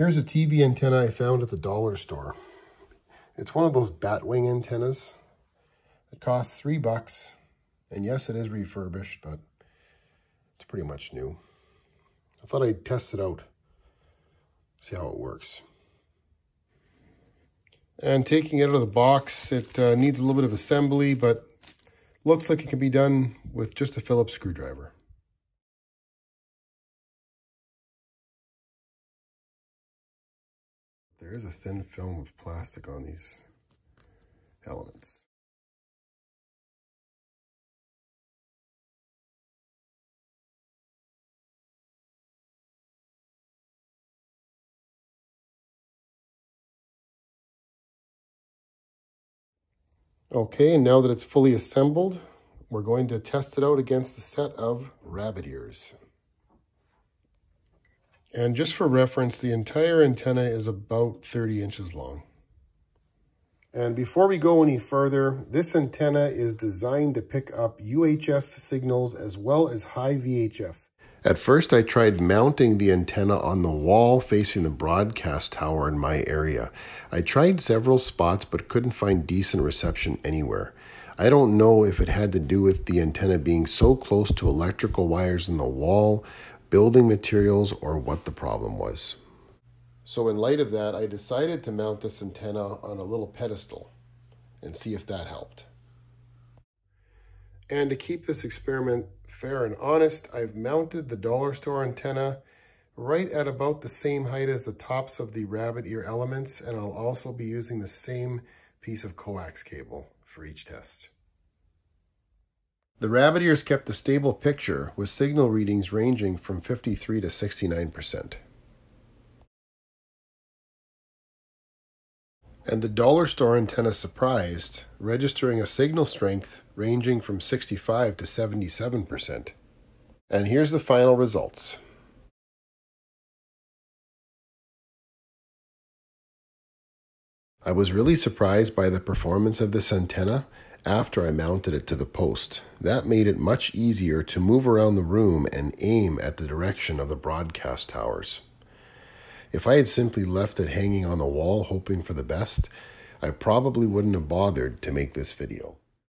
Here's a TV antenna I found at the dollar store. It's one of those batwing antennas. It costs three bucks. And yes, it is refurbished, but it's pretty much new. I thought I'd test it out, see how it works. And taking it out of the box, it uh, needs a little bit of assembly, but looks like it can be done with just a Phillips screwdriver. There is a thin film of plastic on these elements. Okay, and now that it's fully assembled, we're going to test it out against a set of rabbit ears. And just for reference, the entire antenna is about 30 inches long. And before we go any further, this antenna is designed to pick up UHF signals as well as high VHF. At first, I tried mounting the antenna on the wall facing the broadcast tower in my area. I tried several spots but couldn't find decent reception anywhere. I don't know if it had to do with the antenna being so close to electrical wires in the wall, building materials, or what the problem was. So in light of that, I decided to mount this antenna on a little pedestal and see if that helped. And to keep this experiment fair and honest, I've mounted the dollar store antenna right at about the same height as the tops of the rabbit ear elements, and I'll also be using the same piece of coax cable for each test. The rabbit ears kept a stable picture with signal readings ranging from 53 to 69%. And the dollar store antenna surprised, registering a signal strength ranging from 65 to 77%. And here's the final results. I was really surprised by the performance of this antenna after I mounted it to the post. That made it much easier to move around the room and aim at the direction of the broadcast towers. If I had simply left it hanging on the wall hoping for the best, I probably wouldn't have bothered to make this video.